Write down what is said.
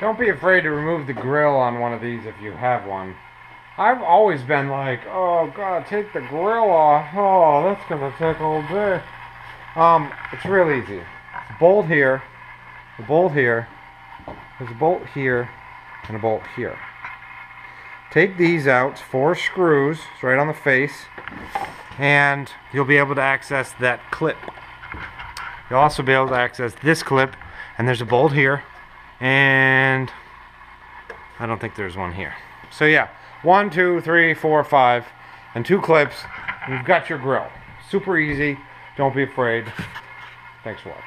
Don't be afraid to remove the grill on one of these if you have one. I've always been like, oh god, take the grill off. Oh, that's gonna take all day. Um, it's real easy. It's a bolt here, a bolt here, there's a bolt here, and a bolt here. Take these out, four screws, it's right on the face, and you'll be able to access that clip. You'll also be able to access this clip, and there's a bolt here, and I don't think there's one here. So yeah, one, two, three, four, five, and two clips. You've got your grill. Super easy. Don't be afraid. Thanks for watching.